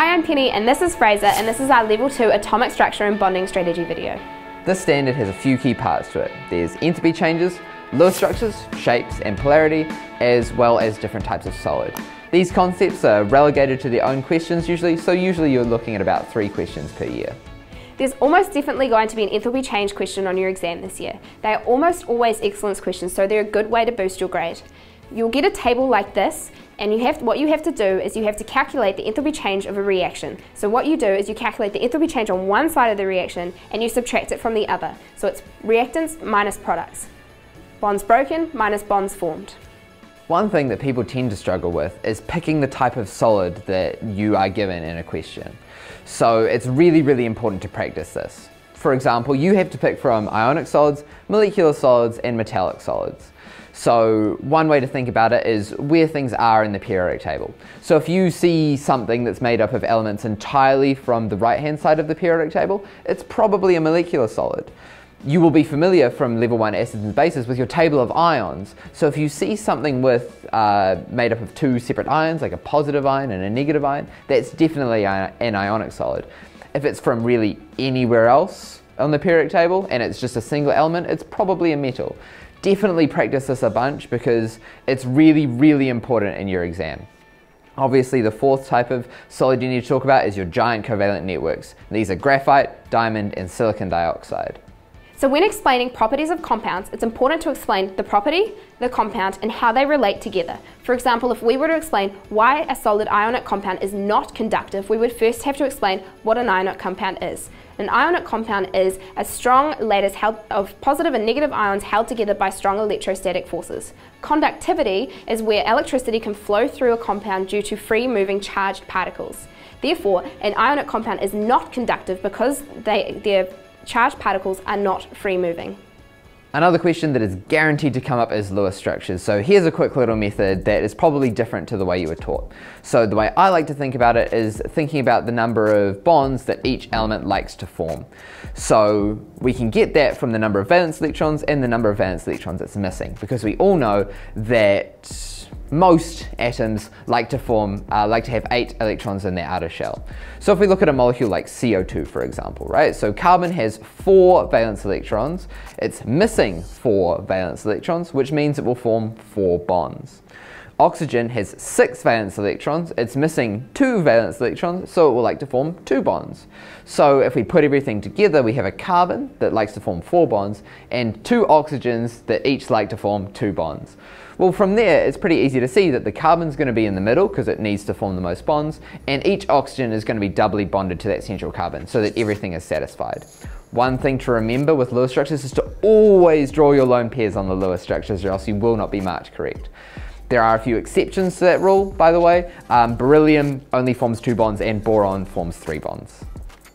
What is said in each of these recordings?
Hi, I'm Penny and this is Fraser and this is our Level 2 Atomic Structure and Bonding Strategy video. This standard has a few key parts to it. There's enthalpy changes, Lewis structures, shapes and polarity, as well as different types of solid. These concepts are relegated to their own questions usually, so usually you're looking at about three questions per year. There's almost definitely going to be an enthalpy change question on your exam this year. They are almost always excellence questions, so they're a good way to boost your grade. You'll get a table like this, and you have what you have to do is you have to calculate the enthalpy change of a reaction. So what you do is you calculate the enthalpy change on one side of the reaction and you subtract it from the other. So it's reactants minus products. Bonds broken minus bonds formed. One thing that people tend to struggle with is picking the type of solid that you are given in a question. So it's really, really important to practice this. For example, you have to pick from ionic solids, molecular solids, and metallic solids. So one way to think about it is where things are in the periodic table. So if you see something that's made up of elements entirely from the right hand side of the periodic table, it's probably a molecular solid you will be familiar from level one acids and bases with your table of ions. So if you see something with uh, made up of two separate ions, like a positive ion and a negative ion, that's definitely an ionic solid. If it's from really anywhere else on the periodic table and it's just a single element, it's probably a metal. Definitely practice this a bunch because it's really, really important in your exam. Obviously, the fourth type of solid you need to talk about is your giant covalent networks. These are graphite, diamond, and silicon dioxide. So when explaining properties of compounds, it's important to explain the property, the compound, and how they relate together. For example, if we were to explain why a solid ionic compound is not conductive, we would first have to explain what an ionic compound is. An ionic compound is a strong lattice of positive and negative ions held together by strong electrostatic forces. Conductivity is where electricity can flow through a compound due to free moving charged particles. Therefore, an ionic compound is not conductive because they, they're charged particles are not free moving. Another question that is guaranteed to come up is Lewis structures. So here's a quick little method that is probably different to the way you were taught. So the way I like to think about it is thinking about the number of bonds that each element likes to form. So we can get that from the number of valence electrons and the number of valence electrons that's missing because we all know that most atoms like to form, uh, like to have eight electrons in their outer shell. So if we look at a molecule like CO2, for example, right? So carbon has four valence electrons. It's missing four valence electrons, which means it will form four bonds. Oxygen has six valence electrons. It's missing two valence electrons, so it will like to form two bonds. So if we put everything together, we have a carbon that likes to form four bonds and two oxygens that each like to form two bonds. Well, from there, it's pretty easy to see that the carbon's going to be in the middle because it needs to form the most bonds, and each oxygen is going to be doubly bonded to that central carbon so that everything is satisfied. One thing to remember with Lewis structures is to always draw your lone pairs on the Lewis structures or else you will not be marked correct. There are a few exceptions to that rule, by the way. Um, beryllium only forms two bonds and boron forms three bonds.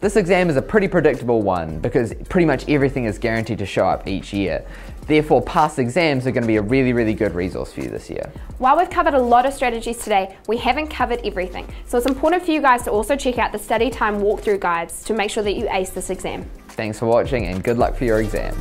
This exam is a pretty predictable one because pretty much everything is guaranteed to show up each year. Therefore, past exams are going to be a really, really good resource for you this year. While we've covered a lot of strategies today, we haven't covered everything. So it's important for you guys to also check out the study time walkthrough guides to make sure that you ace this exam. Thanks for watching and good luck for your exam.